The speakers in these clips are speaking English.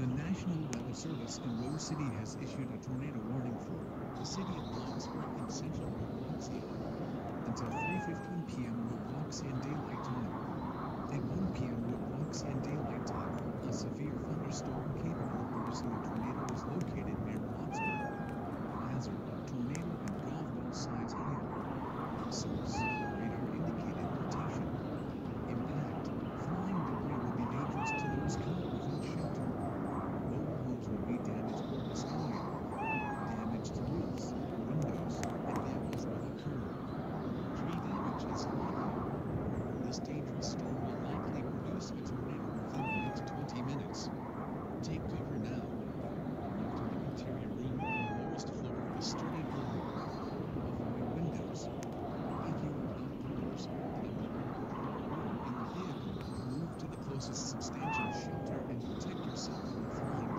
The National Weather Service in Rose City has issued a tornado warning for the city of Knoxville and central Milwaukee until 3.15 p.m. Milwaukeean Daylight Time. At 1 p.m. Milwaukeean Daylight Time, a severe thunderstorm capable of producing a tornado is located near use a substantial shelter and protect yourself from the falling.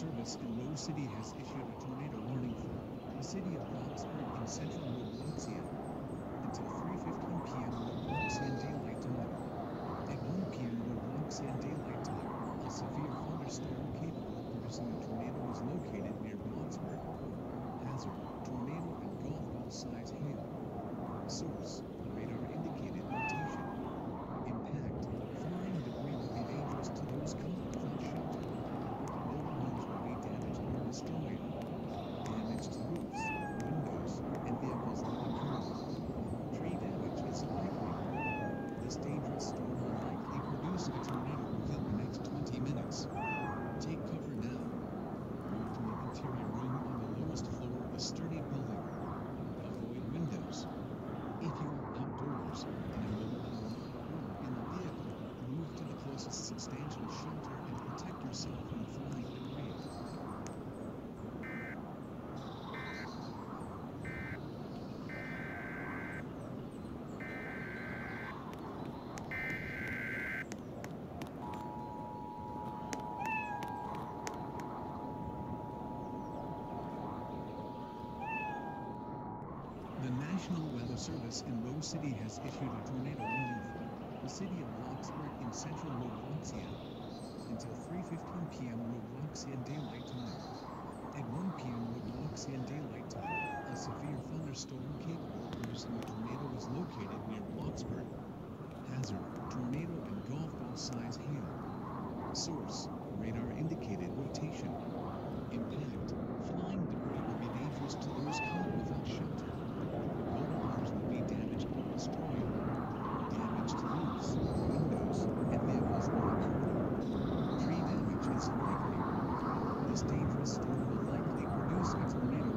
Service in Rose City has issued a tornado warning for the city of Roxbury in central Robloxia until 3.15 p.m. Robloxian Daylight Time. At 1 p.m. Robloxian Daylight Time, a severe thunderstorm capable of producing a tornado is located near Bloxburg. Hazard, tornado and golf ball size hail. Source, radar indicated rotation. Impact, flying debris will be dangerous to those caught without shelter. Mobile homes will be damaged or destroyed. Damage to roofs, windows, and vehicles not occurred. Tree damage is likely. This dangerous storm will likely produce a tornado within the next 20 minutes. Take cover now. Move to an interior room on the lowest floor of a sturdy building. Avoid windows. If you are outdoors, in a mobile home, or in the vehicle, move to the closest substantial shelter and protect yourself from flying debris. The National Weather Service in Rose City has issued a tornado warning for the city of Roxbury in central Robloxia until 3.15 p.m. Robloxian Daylight Time. At 1 p.m. Robloxian Daylight Time, a severe thunderstorm capable of producing a tornado is located near Bloxburg. Hazard, tornado and golf ball size hail. Source, radar indicated rotation. Impact, flying debris will be dangerous to those caught without shelter. Destroyed. Damage to roofs, windows, and vehicles occur. Tree damage is likely. This dangerous storm will likely produce a tornado